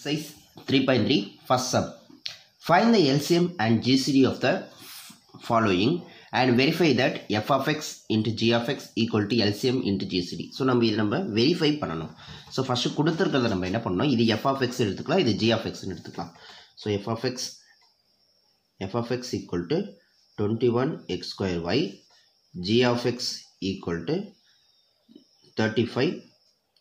Size 3.3 first sub. Find the LCM and GCD of the following and verify that f of x into g of x equal to LCM into GCD. So நம்ம இது நம்ம verify பண்ணணும் so first கொடுத்துருக்கிறத நம்ம என்ன பண்ணணும் இது f of X எடுத்துக்கலாம் இது ஜி எக்ஸ்னு எடுத்துக்கலாம் so f of x f of x equal to twenty one x square y g of x equal to thirty five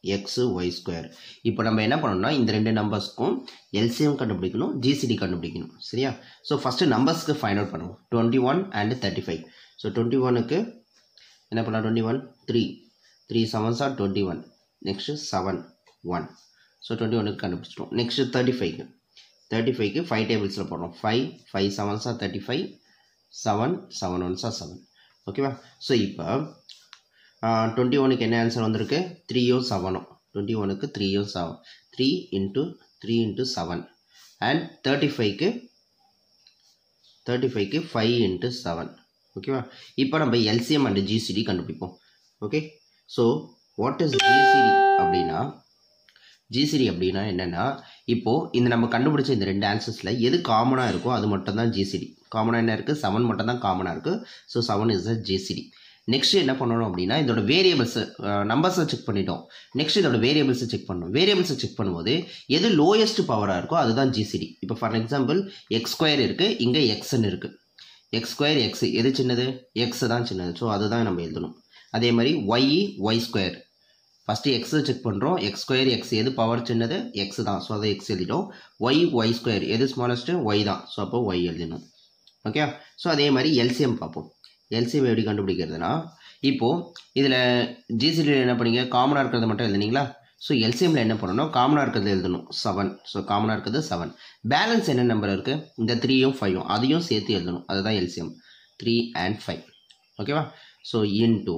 x y square இப்போ நம்ம என்ன பண்ணணும்னா இந்த ரெண்டு நம்பர்ஸ்க்கும் எல்சிஎம் கண்டுபிடிக்கணும் ஜிசிடி கண்டுபிடிக்கணும். சரியா? ஸோ ஃபஸ்ட்டு நம்பர்ஸ்க்கு ஃபைண்ட் அவுட் பண்ணுவோம். Twenty one and thirty five so twenty ஒனுக்கு என்ன பண்ணலாம்? Twenty one three three sevens are twenty one next seven one so twenty ஒனுக்கு கண்டுபிடிச்சிட்டோம். நெக்ஸ்ட்டு தேர்ட்டி ஃபைவ்க்கு தேர்ட்டி ஃபைவ்க்கு ஃபைவ் டேபிள்ஸில் போடுறோம். Five five sevens are thirty five seven seven ones are seven ஓகேவா ஸோ இப்போ டுவெண்ட்டி ஒனுக்கு என்ன ஆன்சர் வந்திருக்கு? த்ரீயும் செவனும் டுவெண்ட்டி ஒனுக்கு த்ரீயும் seven three into three into seven and thirty ஃபைவ்க்கு தேர்ட்டி ஃபைவ்க்கு ஃபைவ் இன்ட்டு செவன் ஓகேவா இப்போ நம்ம எல்சிஎம் அண்ட் ஜிசிடி கண்டுபிடிப்போம். Okay so what is GCD அப்படின்னா ஜிசிடி அப்படின்னா என்னென்னா இப்போது இந்த நம்ம கண்டுபிடிச்ச இந்த ரெண்டு ஆன்சர்ஸில் எது காமனாக இருக்கோ அது மட்டும் தான் ஜிசிடி காமனாக என்ன இருக்குது செவன் மட்டும் தான் காமனாக இருக்குது so seven is a GCD next என்ன பண்ணணும் அப்படின்னா இதோட வேரியபிள்ஸ் நம்பர்ஸை செக் பண்ணிட்டோம். நெக்ஸ்ட் இதோட வேரியபிள்ஸை செக் பண்ணணும். வேரியபிள்ஸை செக் பண்ணும்போது எது லோயஸ்ட் பவராக இருக்கோ அதுதான் ஜிசிடி இப்போ ஃபார் எக்ஸாம்பிள் எக்ஸ் ஸ்கொயர் இருக்குது இங்கே எக்ஸ்ன்னு இருக்குது எக்ஸ் ஸ்கொயர் எக்ஸ் எது சின்னது? எக்ஸ் தான் சின்னது. ஸோ அதுதான் நம்ம எழுதணும். அதே மாதிரி ஒய் ஒய் ஸ்கொயர் ஃபஸ்ட்டு எக்ஸை செக் பண்ணுறோம் எக்ஸ் ஸ்கொயர் எக்ஸ் எது பவர் சின்னது? எக்ஸ் தான். ஸோ அதை எக்ஸ் எழுதிட்டோம். ஒய் ஒய் ஸ்கொயர் எது ஸ்மாலஸ்ட்டு ஒய் தான். ஸோ அப்போ ஒய் எழுதணும். ஓகே ஸோ அதே மாதிரி எல்சிஎம் பார்ப்போம். எல்சிஎம் எப்படி கண்டுபிடிக்கிறதுனா இப்போது இதில் ஜிசிடியில் என்ன பண்ணீங்க? காமனாக இருக்கிறத மட்டும் எழுதுனீங்களா? ஸோ எல்சிஎம்மில் என்ன பண்ணணும் காமனாக இருக்கிறது எழுதணும். செவன் ஸோ காமனாக இருக்கிறது செவன் பேலன்ஸ் என்ன நம்பர் இருக்குது இந்த த்ரீயும் ஃபைவும் அதையும் சேர்த்து எழுதணும். அதுதான் எல்சிஎம் த்ரீ அண்ட் ஃபைவ் ஓகேவா ஸோ இன்டூ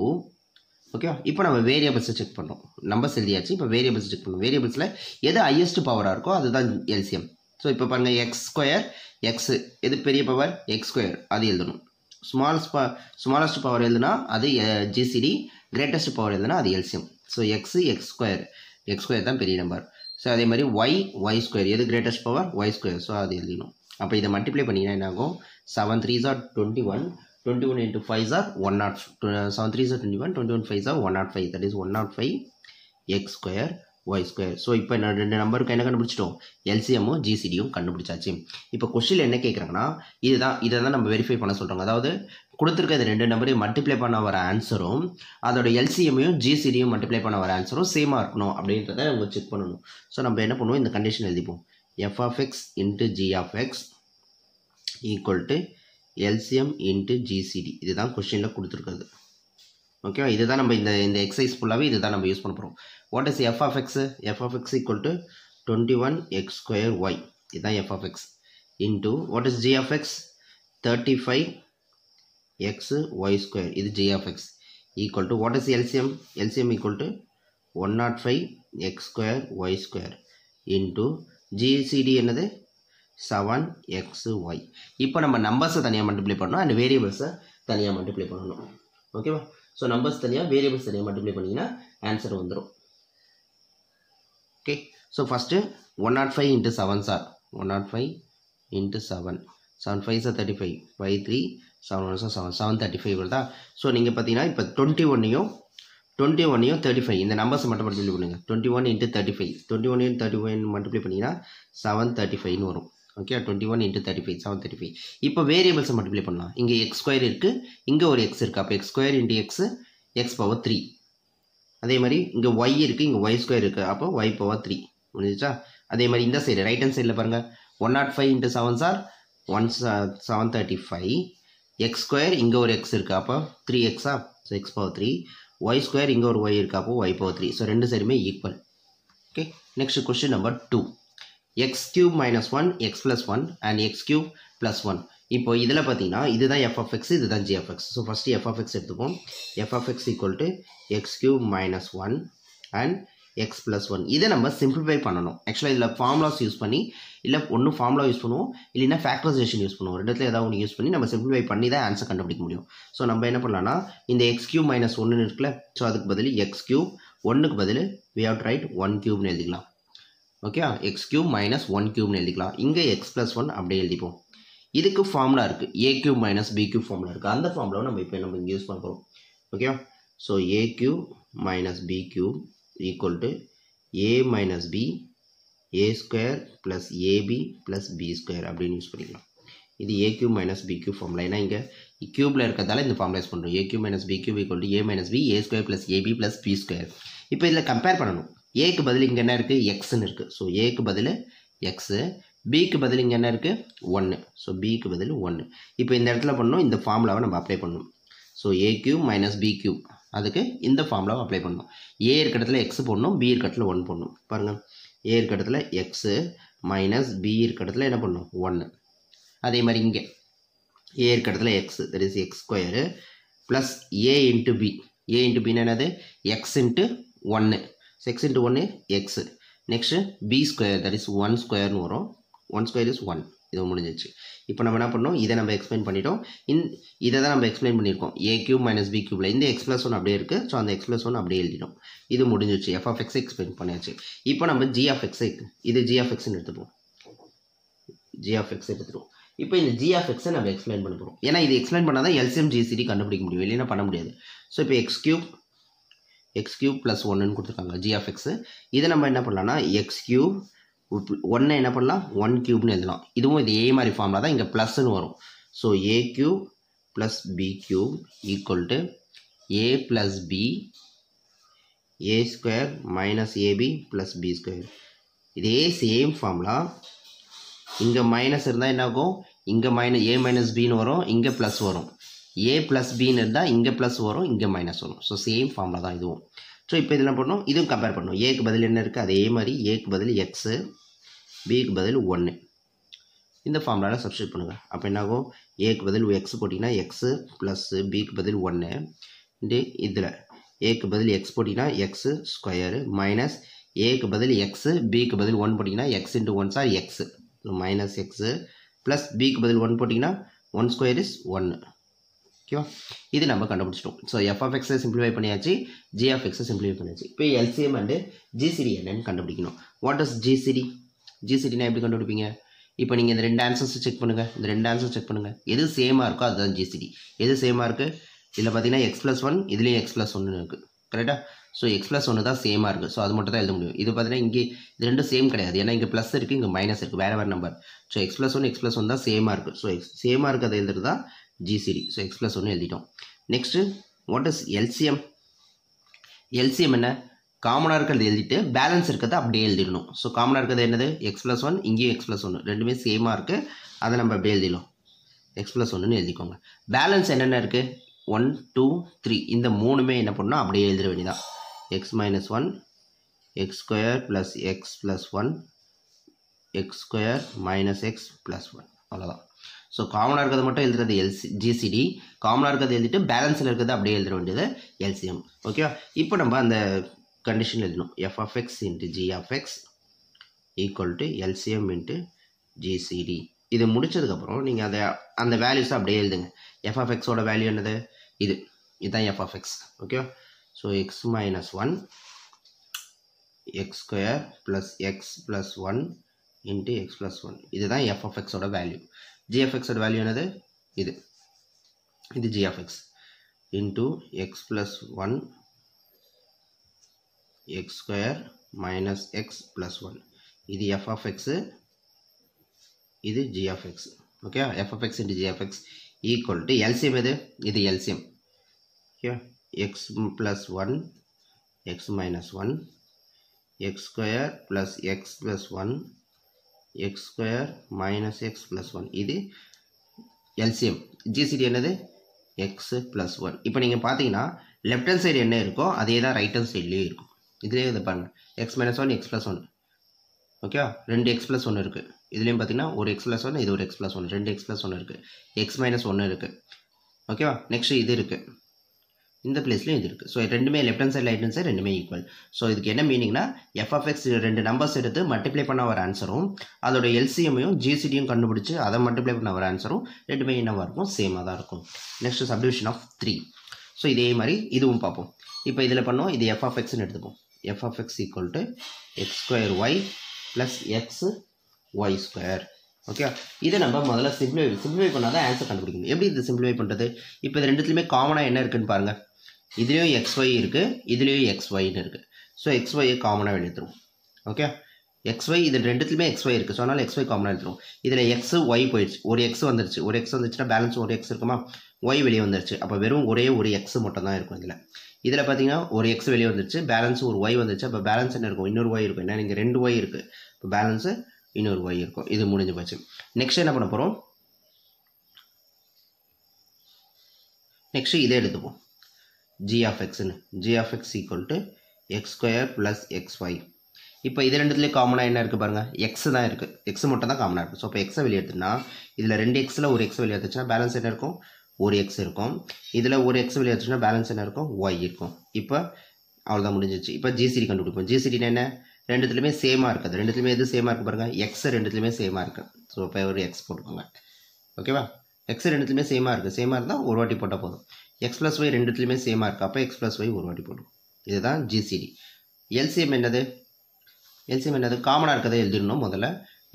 ஓகேவா இப்போ நம்ம வேரியபிள்ஸை செக் பண்ணோம் நம்பர்ஸ் எழுதியாச்சு. இப்போ வேரியபிள்ஸ் செக் பண்ணணும் வேரியபிள்ஸில் எது ஹையஸ்ட் பவராக இருக்கோ அதுதான் எல்சிஎம் ஸோ இப்போ பாருங்கள் எக்ஸ் ஸ்கொயர் எக்ஸு எது பெரிய பவர் எக்ஸ் ஸ்கொயர் அது எழுதணும். ஸ்மாலஸ்ட் ப ஸ்மாலஸ்ட் பவர் எதுனா அது ஜிசிடி கிரேட்டஸ்ட் பவர் எதுனா அது எல்சியம் so x x square x square தான் பெரிய நம்பர் ஸோ அதே மாதிரி ஒய் ஒய் ஸ்கொயர் எது greatest power y square so அது எழுதிடும் அப்போ இதை மல்டிப்ளை பண்ணிங்கன்னா என்ன ஆகும் seven three are twenty one twenty one into five are one nought seven three are twenty one twenty one five are one nought five that is one nought five x square y square so இப்போ நான் ரெண்டு நம்பருக்கு என்ன கண்டுபிடிச்சிட்டோம்? எல்சிஎம்மும் ஜிசிடியும் கண்டுபிடிச்சாச்சு. இப்போ question என்ன கேட்குறாங்கன்னா இதுதான் இதை தான் நம்ம வெரிஃபை பண்ண சொல்கிறாங்க அதாவது கொடுத்துருக்க இந்த ரெண்டு நம்பரையும் மல்டிப்ளை பண்ண வர ஆன்சரும் அதோட எல்சிஎம்மையும் ஜிசிடியும் மல்டிப்ளை பண்ண வர ஆன்சரும் சேமாக இருக்கணும் அப்படின்றத நம்ம செக் பண்ணணும். ஸோ நம்ம என்ன பண்ணுவோம்? இந்த condition எழுதிப்போம். F of x into g of x equal to LCM into GCD இதுதான் கொஸ்டினில் கொடுத்துருக்குறது. ஓகேவா இதுதான் நம்ம இந்த இந்த எக்ஸசைஸ் ஃபுல்லாகவே இதுதான் நம்ம யூஸ் பண்ண போகிறோம் what is f of x f of x equal to twenty one x square y இதுதான் f of x into what is g of x thirty five x y square இது g of x equal to what is LCM LCM equal to one not five x square y square into GCD என்னது? Seven x y இப்போ நம்ம நம்பர்ஸை தனியாக multiply பண்ணணும் and வேரியபிள்ஸை தனியாக multiply பண்ணணும். ஓகேவா ஸோ நம்பர்ஸ் தனியாக வேரியபிள்ஸ் தனியாக மல்டிப்ளை பண்ணிங்கன்னா ஆன்சர் வந்துடும் okay so first one not five into seven are one not five into seven seven five are thirty five five three seven one are seven seven thirty five வருதா so நீங்கள் பார்த்தீங்கன்னா இப்போ twenty ஒன்னையும் twenty ஒன்னையும் thirty five இந்த numbers மட்டும் multiply பண்ணுங்கள் twenty one into thirty five twenty one into thirty five multiply பண்ணிங்கன்னா செவன் தேர்ட்டி ஃபைவ்னு வரும். Okay twenty one into thirty five seven thirty five இப்போ வேரியபிள்ஸை மல்டிப்ளை பண்ணலாம். இங்கே எக்ஸ் ஸ்கொயர் இருக்குது இங்கே ஒரு எக்ஸ் இருக்குது அப்போ x square into x x power three அதே மாதிரி இங்கே ஒய் இருக்குது இங்கே ஒய் ஸ்கொயர் இருக்குது அப்போ ஒய் பவர் த்ரீ முடிஞ்சிச்சா? அதே மாதிரி இந்த சைடு ரைட் ஹேண்ட் சைடில் பாருங்கள் one not five into seven are one seven thirty five x square இங்கே ஒரு எக்ஸ் இருக்குது அப்போ த்ரீ எக்ஸா so x power three y square இங்கே ஒரு ஒய் இருக்குது அப்போ ஒய் பவர் த்ரீ ஸோ ரெண்டு சைடுமே equal okay next question number two x cube minus one x plus one and x cube plus one இப்போ இதில் பார்த்தீங்கன்னா இதுதான் எஃப் ஆஃப் எக்ஸ் இதுதான் g of x so first f of x எடுத்துப்போம். F of x of x equal to x cube minus one and x plus one இதை நம்ம simplify பண்ணணும். ஆக்சுவலாக இதில் ஃபார்முலாஸ் யூஸ் பண்ணி இல்லை ஒன்று ஃபார்முலா யூஸ் பண்ணுவோம். இல்லைன்னா ஃபேக்டரைசேஷன் யூஸ் பண்ணுவோம். ரெண்டுத்துல ஏதாவது ஒன்று யூஸ் பண்ணி நம்ம சிம்பிளிஃபை பண்ணி தான் ஆன்சர் கண்டுபிடிக்க முடியும். ஸோ நம்ம என்ன பண்ணலாம்னா இந்த எக்ஸ் கியூப் மைனஸ் ஒன்றுன்னு இருக்குல்ல ஸோ அதுக்கு பதில் எக்ஸ் கியூப் ஒன்றுக்கு பதில் வி ஹவ் ரைட் ஒன் கியூப்னு எழுதிக்கலாம். Okay x cube minus one கியூப்னு எழுதிக்கலாம். இங்கே எக்ஸ் ப்ளஸ் ஒன் அப்படியே எழுதிப்போம். இதுக்கு ஃபார்முலா இருக்குது a cube minus b cube formula இருக்குது அந்த ஃபார்முலாவை நம்ம இப்போ நம்ம இங்கே யூஸ் பண்ண போகிறோம் so a cube minus b cube equal to a minus b a square plus a b plus b square அப்படின்னு யூஸ் பண்ணிக்கலாம். இது a cube minus b cube formula ஏன்னா இங்கே கியூபில் இருக்கிறதால இந்த ஃபார்முலா யூஸ் பண்ணுறோம் a cube minus b cube equal to a minus b a square plus a b plus b square இப்போ இதில் கம்பேர் பண்ணணும். ஏக்கு பதில் இங்கே என்ன இருக்குது எக்ஸ்ன்னு இருக்குது ஸோ ஏக்கு பதில் எக்ஸு பிக்கு பதில் இங்கே என்ன இருக்குது ஒன்று ஸோ பிக்கு பதில் ஒன்று இப்போ இந்த இடத்துல பண்ணணும். இந்த ஃபார்முலாவை நம்ம அப்ளை பண்ணணும். So a cube minus b cube அதுக்கு இந்த ஃபார்முலாவை அப்ளை பண்ணணும். ஏ இருக்க இடத்துல எக்ஸ் போடணும். பி இருக்க இடத்துல ஒன் போடணும். பாருங்கள் ஏ இருக்க இடத்துல எக்ஸு மைனஸ் பி இருக்க இடத்துல என்ன பண்ணணும்? ஒன்று அதே மாதிரி இங்கே. ஏ இருக்க இடத்துல x that is x square plus a into b a into பின்னு என்னது? எக்ஸ் இன்ட்டு ஒன்று எக்ஸ் இன்ட்டு ஒன்று x next b square that is one ஸ்கொயர்னு வரும். ஒன் ஸ்கொயர் இஸ் ஒன் இது முடிஞ்சிச்சு இப்போ நம்ம என்ன பண்ணோம் இதை நம்ம எக்ஸ்பிளைன் பண்ணிட்டோம். இன் இதை தான் நம்ம எக்ஸ்பிளைன் பண்ணியிருக்கோம். ஏ கியூப் மைனஸ் பி கியூபில் இந்த எக்ஸ் ப்ளஸ் ஒன் அப்படியே இருக்குது ஸோ அந்த எக்ஸ் ப்ளஸ் ஒன் அப்படியே எழுதிடும் இது முடிஞ்சிச்சு எஃப் ஆஃப் எக்ஸ் எக்ஸ்பிளைன் பண்ணியாச்சு. இப்போ நம்ம ஜி ஆஃப் எக்ஸ் இது ஜி ஆஃப் எக்ஸ்னு எடுத்துப்போம். ஜி ஆஃப் எக்ஸ் எடுத்துருவோம் இப்போ இந்த ஜி ஆஃப் எக்ஸை நம்ம எக்ஸ்பிளைன் பண்ண போகிறோம் ஏன்னா இது எக்ஸ்பிளைன் பண்ணால் தான் எல்சிஎம் ஜிசிடி கண்டுபிடிக்க முடியும். இல்லைன்னா பண்ண முடியாது. ஸோ இப்போ x cube x cube plus ஒன்றுன்னு கொடுத்துருக்காங்க. ஜி ஆஃப் எக்ஸு இதை நம்ம என்ன பண்ணலாம்னா எக்ஸ் கியூப் ஒன்றை என்ன பண்ணலாம்? ஒன் கியூப்னு எழுதலாம். இதுவும் இது ஏ மாதிரி ஃபார்மில் தான் இங்கே ப்ளஸ்ன்னு வரும். So a cube plus b cube equal to a plus b a square minus a b plus b square இதே சேம் ஃபார்முலா இங்கே மைனஸ் இருந்தால் என்ன ஆகும் இங்கே மைனஸ் ஏ மைனஸ் பின்னு வரும். இங்கே ப்ளஸ் வரும். ஏ ப்ளஸ் பின்னு இருந்தால் இங்கே ப்ளஸ் வரும் இங்கே மைனஸ் வரும். ஸோ சேம் ஃபார்மில் தான் இதுவும். ஸோ இப்போ இதில் என்ன பண்ணணும்? இதுவும் கம்பேர் பண்ணணும். ஏக்கு பதில் என்ன இருக்குது அதே மாதிரி ஏக்கு பதில் எக்ஸு பிக்கு பதில் ஒன்று இந்த ஃபார்முலாவில் சப்ஸ்டியூட் பண்ணுங்கள் அப்போ என்ன ஆகும் ஏக்கு பதில் எக்ஸ் போட்டிங்கன்னா எக்ஸு ப்ளஸ்ஸு பிக்கு பதில் ஒன்று இதில் ஏக்கு பதில் எக்ஸ் போட்டிங்கன்னா எக்ஸு ஸ்கொயரு மைனஸ் ஏக்கு பதில் எக்ஸு பிக்கு பதில் ஒன் போட்டிங்கன்னா x into one are x minus x plus பிக்கு பதில் ஒன் போட்டிங்கன்னா ஒன் ஸ்கொயர் இஸ் ஒன்று ஓகேவா? இது நம்ம கண்டுபிடிச்சிட்டோம். ஸோ எஃப் ஆஃப் எக்ஸை சிம்பிளிஃபை பண்ணியாச்சு ஜி ஆஃப் எக்ஸை சிம்பிளிஃபை பண்ணியாச்சு. இப்போ எல்சிஎம் அண்டு ஜிசிடி என்னன்னு கண்டுபிடிக்கணும். வாட் இஸ் ஜிசிடி ஜிசிடினா எப்படி கண்டுபிடிப்பீங்க? இப்போ நீங்கள் இந்த ரெண்டு ஆன்சர்ஸ் செக் பண்ணுங்கள் இந்த ரெண்டு ஆன்சர்ஸ் செக் பண்ணுங்கள் எது சேமாக இருக்கோ அதுதான் ஜிசிடி எது சேமாக இருக்குது இதில் பார்த்தீங்கன்னா எக்ஸ் ப்ளஸ் ஒன் இதுலேயும் எக்ஸ் ப்ளஸ் ஒன்று இருக்குது கரெக்டாக ஸோ எக்ஸ் ப்ளஸ் ஒன்று தான் சேமாக இருக்குது ஸோ அது மட்டும் தான் எழுத முடியும். இது பார்த்தீங்கன்னா இங்கே இது ரெண்டும் சேம் கிடையாது. ஏன்னா இங்கே ப்ளஸ் இருக்குது இங்கே மைனஸ் இருக்குது வேறு வேறு number so x plus one x plus one தான் சேமாக இருக்குது ஸோ எக்ஸ் சேமாக இருக்கிறது எழுதுறது தான் ஜிசிடி ஸோ எக்ஸ் ப்ளஸ் ஒன்று எழுதிட்டோம். Next what is LCM LCM என்ன? காமனாக இருக்கிறது எழுதிட்டு பேலன்ஸ் இருக்கிறத அப்படியே எழுதிடணும். ஸோ காமனாக இருக்கிறது என்னது? எக்ஸ் ப்ளஸ் ஒன் இங்கேயும் எக்ஸ் ப்ளஸ் ஒன்று ரெண்டுமே சேமாக இருக்குது அதை நம்ம அப்படியே எழுதிடலாம். எக்ஸ் ப்ளஸ் ஒன்றுன்னு எழுதிக்கோங்க. பேலன்ஸ் என்னென்ன இருக்குது ஒன் டூ த்ரீ இந்த மூணுமே என்ன பண்ணணும் அப்படியே எழுதிட வேண்டியதான் x minus one x square plus x plus one x square minus x plus one அவ்வளோதான் ஸோ காமனாக இருக்கிறது மட்டும் எழுதுறது எல்சி ஜிசிடி காமனாக இருக்கிறது எழுதிட்டு பேலன்ஸில் இருக்கிறது அப்படியே எழுத வேண்டியது எல்சிஎம் ஓகேவா இப்போ நம்ம அந்த கண்டிஷன் எழுதணும். F of x into g of x equal to LCM into GCD இது முடிச்சதுக்கப்புறம் நீங்கள் அதை அந்த வேல்யூஸை அப்படியே எழுதுங்க. எஃப் ஆஃப் எக்ஸோட வேல்யூ என்னது? இது. இதுதான் எஃப் ஆஃப் எக்ஸ் ஓகேவா so x minus one x square plus x plus one into x plus one இதுதான் எஃப் ஆஃப் எக்ஸோட வேல்யூ ஜிஎஃப்எக்ஸோட வேல்யூ என்னது இது இது g of x into x plus one x square minus x plus one இது f of x இது g of x okay f of x into g of x equal to LCM எது இது LCM okay x plus one x minus one x square plus x plus one x square minus x plus one இது LCM GCD என்னது? X plus one இப்போ நீங்கள் பார்த்தீங்கன்னா left hand side என்ன இருக்கோ அதே தான் ரைட் ஹேண்ட் சைட்லேயும் இருக்கும். இதுலேயே இது பாருங்கள் x minus one x plus one okay ரெண்டு எக்ஸ் ப்ளஸ் ஒன்று இருக்குது இதுலேயும் பார்த்தீங்கன்னா ஒரு எக்ஸ் ப்ளஸ் ஒன் இது ஒரு எக்ஸ் ப்ளஸ் ஒன் ரெண்டு எக்ஸ் ப்ளஸ் ஒன்று இருக்குது எக்ஸ் மைனஸ் ஒன்று இருக்குது ஓகேவா நெக்ஸ்ட் இது இருக்குது இந்த பிளேஸ்லையும் இது இருக்குது ஸோ ரெண்டுமே left hand side right hand side ரெண்டுமே ஈக்குவல் ஸோ இதுக்கு என்ன மீனிங்னா எஃப்எஃப்எக்ஸ் ரெண்டு நம்பர்ஸ் எடுத்து மல்டிப்ளை பண்ண வர ஆன்சரும் அதோட எல்சிஎம்மையும் ஜிசிடியும் கண்டுபிடிச்சி அதை மல்டிப்ளை பண்ண வர ஆன்சரும் ரெண்டுமே என்னவாக இருக்கும்? சேமாக தான் இருக்கும். Next subdivision of three so இதே மாதிரி இதுவும் பார்ப்போம். இப்போ இதில் பண்ணோம் இது எஃப்எஃப்எக்ஸ்னு எடுத்துப்போம். F of x equal to x square y plus x y square okay இதை நம்ம முதல்ல சிம்பிளிஃபை சிம்பிளிஃபை பண்ணால் தான் ஆன்சர் கண்டுபிடிக்கணும் எப்படி இது சிம்பிளிஃபை பண்ணுறது இப்போ இது ரெண்டுத்துலையுமே காமனாக என்ன இருக்குன்னு பாருங்கள் இதுலேயும் எக்ஸ்ஒய் இருக்குது இதுலேயும் எக்ஸ்ஒய்னு இருக்குது ஸோ எக்ஸ் காமனாக வெளியேற்றுருவோம் ஓகே எக்ஸ்ஒய் இது ரெண்டுத்துலையுமே எக்ஸ்ஒய் இருக்குது ஸோ அதனால் எக்ஸ்ஒய் காமனாக எடுத்துருவோம் இதில் எக்ஸ் ஒய் போயிடுச்சு. ஒரு எக்ஸ் வந்துருச்சு. ஒரு எக்ஸ் வந்துச்சுன்னா பேலன்ஸ் ஒரு எக்ஸ் இருக்குமா? ஒய் வெளியே வந்துருச்சு. அப்போ வெறும் ஒரே ஒரு எக்ஸ் மட்டும் தான் இருக்கும் இதில். இதில் பார்த்தீங்கன்னா ஒரு எக்ஸ் வெளியே வந்துருச்சு. பேலன்ஸ் ஒரு ஒய் வந்துருச்சு. அப்போ பேலன்ஸ் என்ன இருக்கும்? இன்னொரு ஒய் இருக்கும். என்ன இங்கே ரெண்டு ஒய் இருக்குது இப்போ பேலன்ஸு இன்னொரு ஒய் இருக்கும். இது முடிஞ்சு போச்சு. நெக்ஸ்ட் என்ன பண்ண போகிறோம் நெக்ஸ்ட்டு இதே எடுத்துப்போம். ஜி ஆஃப் எக்ஸ்னு g of x equal to x square plus x y இப்போ இது ரெண்டுத்துலேயும் காமனாக என்ன இருக்குது பாருங்கள் எக்ஸ் தான் இருக்குது எக்ஸ் மட்டும் தான் காமனாக இருக்குது ஸோ இப்போ எக்ஸை வெளியே எடுத்துனா இதில் ரெண்டு எக்ஸில் ஒரு எக்ஸ் வெளியே எடுத்துச்சுன்னா பேலன்ஸ் என்ன இருக்கும்? ஒரு எக்ஸ் இருக்கும். இதில் ஒரு எக்ஸ் வெளியே எடுத்துச்சுன்னா பேலன்ஸ் என்ன இருக்கும்? ஒய் இருக்கும். இப்போ அவ்வளோதான் முடிஞ்சிச்சு. இப்போ ஜிசிடி கண்டுபிடிப்போம். ஜிசிடினா என்ன? ரெண்டுத்துலையுமே சேமாக இருக்குது ரெண்டுத்துலையுமே எது சேமாக இருக்குது பாருங்கள் எக்ஸ் ரெண்டுத்துலையுமே சேமாக இருக்குது ஸோ இப்போ ஒரு எக்ஸ் போட்டுக்கோங்க. ஓகேவா எக்ஸ் ரெண்டுத்துலையுமே சேமாக இருக்குது சேமாக இருந்தால் ஒரு வாட்டி போட்டால் போதும். எக்ஸ் ப்ளஸ் ஒய் ரெண்டுத்துலையுமே சேமாக இருக்குது அப்போ எக்ஸ் ப்ளஸ் ஒய் ஒரு வாட்டி போடும் இதுதான் ஜிசிடி எல்சிஎம் என்னது? எல்சிஎம் என்னது? காமனாக இருக்கிறத எழுதிடணும் முதல்ல.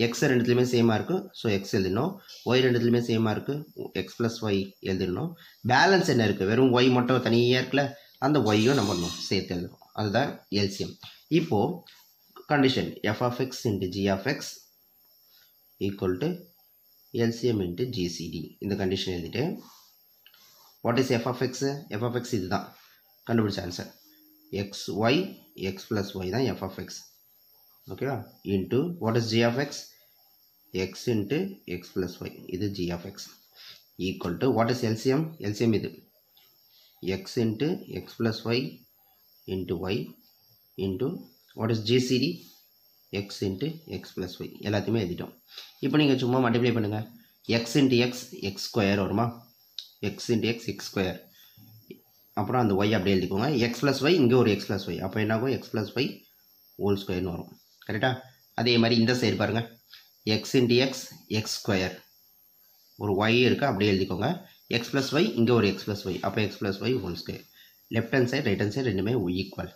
எக்ஸ் ரெண்டுத்துலையுமே சேமாக இருக்குது ஸோ எக்ஸ் எழுதிடணும். ஒய் ரெண்டுத்துலையுமே சேமாக இருக்குது எக்ஸ் ப்ளஸ் ஒய் எழுதிடணும். பேலன்ஸ் என்ன இருக்குது வெறும் ஒய் மட்டும் தனியாக இருக்குல்ல? அந்த ஒய்யும் நம்ம பண்ணணும் சேர்த்து எழுதணும் அதுதான் எல்சிஎம் இப்போது condition f of x into g of x of x equal to LCM into GCD இந்த கண்டிஷன் எழுதிட்டு what is f of x f of x கண்டுபிடிச்ச answer x y x plus y தான் f of x ஓகேவா into what is g of x x into x plus y இது g of x equal to what is LCM LCM இது. X into x plus y into y into what is GCD x into x plus y எல்லாத்தையுமே எழுதிட்டோம். இப்போ நீங்கள் சும்மா multiply பண்ணுங்கள் x into x x square வருமா? X into x x square அப்புறம் அந்த ஒய் அப்படியே எழுதிக்கோங்க. எக்ஸ் ப்ளஸ் ஒய் இங்கே ஒரு எக்ஸ் ப்ளஸ் ஒய் அப்போ என்னாகும் எக்ஸ் ப்ளஸ் ஒய் ஹோல் ஸ்கொயர்னு வரும். கரெக்டாக அதே மாதிரி இந்த சைடு பாருங்கள் x into x x square ஒரு ஒய் இருக்குது அப்படியே எழுதிக்கோங்க. எக்ஸ் ப்ளஸ் ஒய் இங்கே ஒரு எக்ஸ் ப்ளஸ் ஒய் அப்போ x plus y whole square left hand side right hand side ரெண்டுமே ஈக்குவல்